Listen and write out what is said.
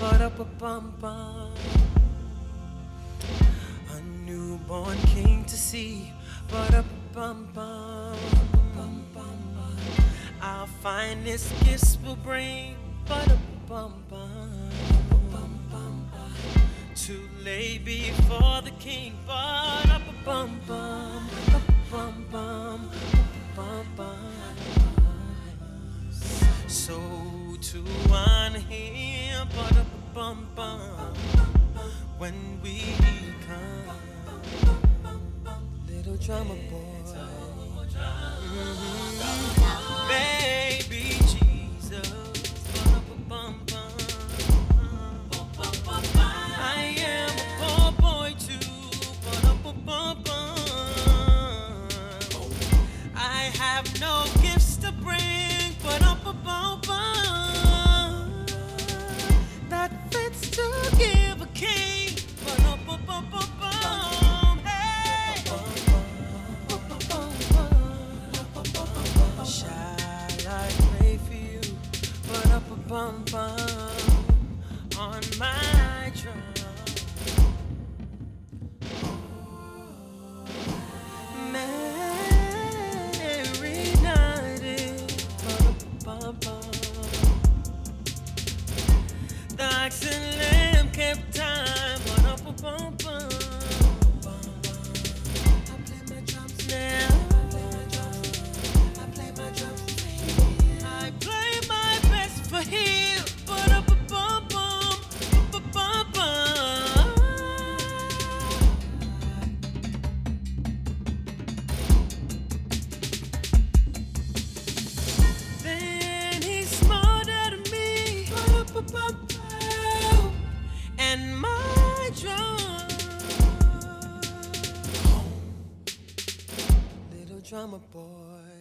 Ba-da-ba-bum-bum. A newborn king to see. Ba-da-ba-bum-bum. Our finest gifts will bring. Ba-da-ba-bum-bum. To lay before the king. Ba-da-ba-bum-bum. Ba-da-ba-bum-bum. Ba-da-ba-bum. So to honor him, but a bum bum when we come, little drummer boy, baby Jesus. I am a poor boy too. I have no bum bum on my drum. Mary nighted, ba-da-ba-bum. The ox and lamb kept time, drummer boy.